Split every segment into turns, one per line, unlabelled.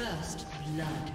First blood.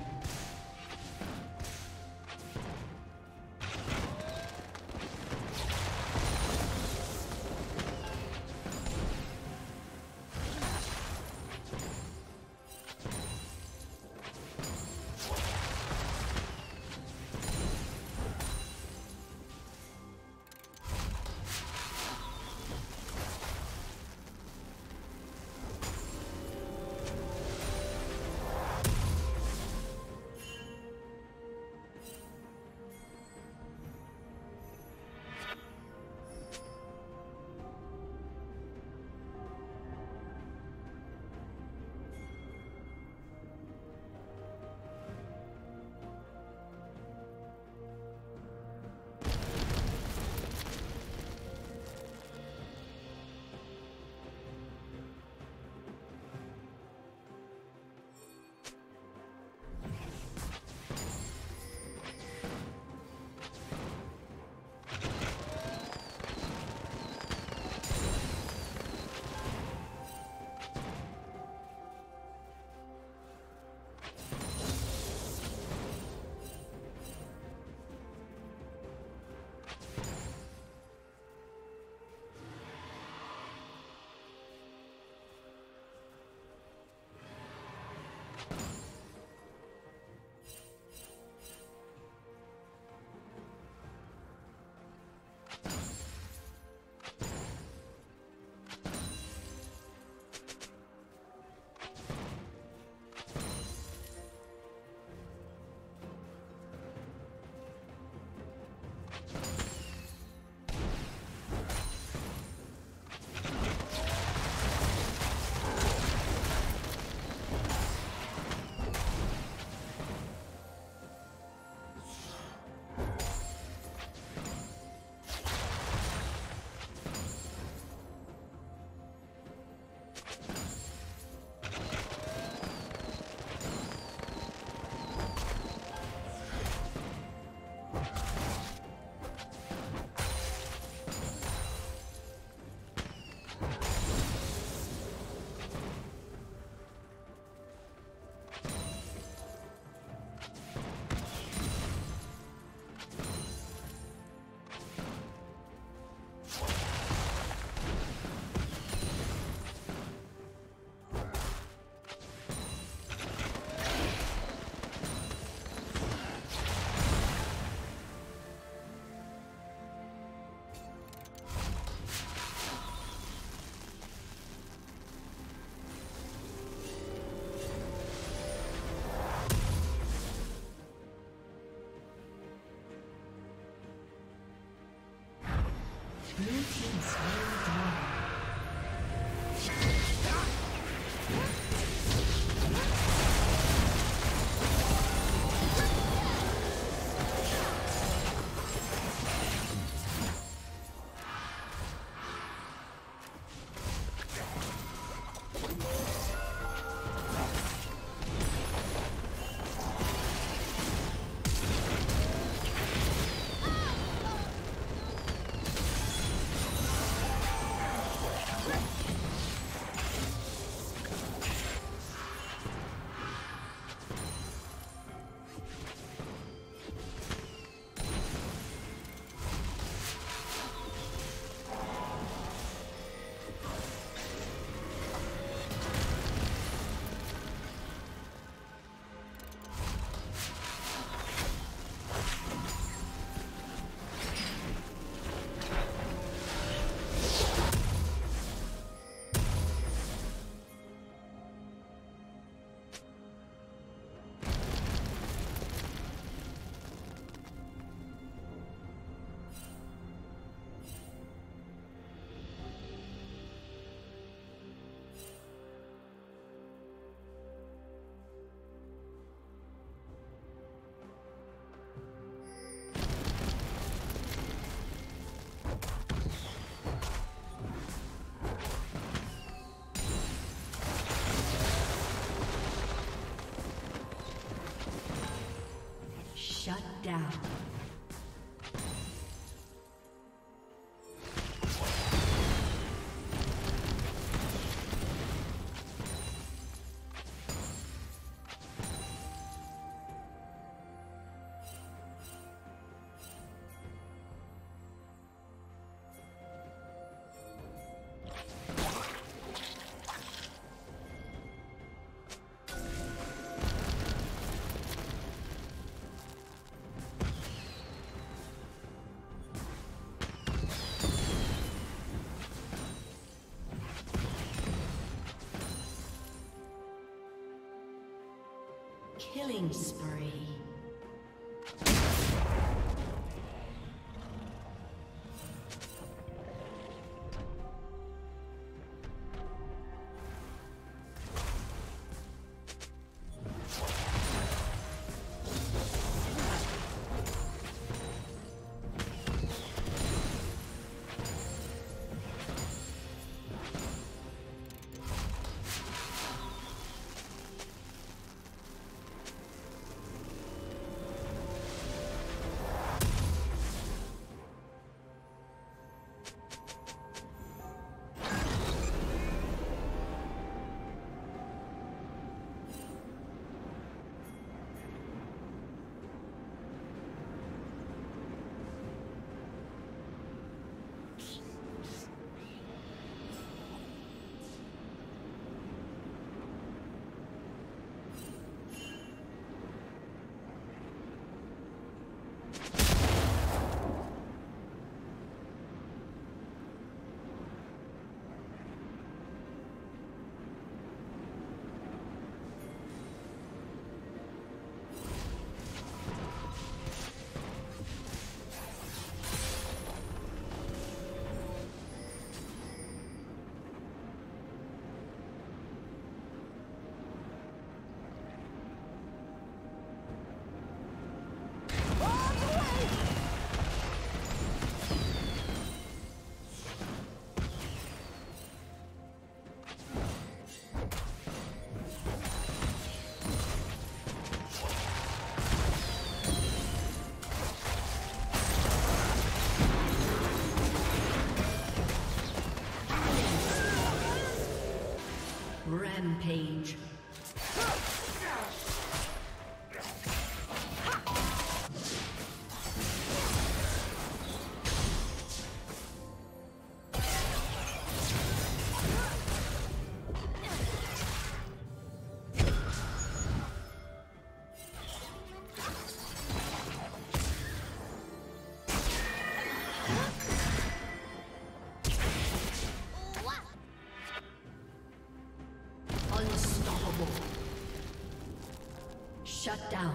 Shut down. Killing spree. Rampage. Shut down.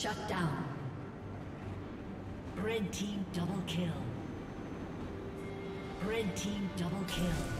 Shut down. Red team double kill. Red team double kill.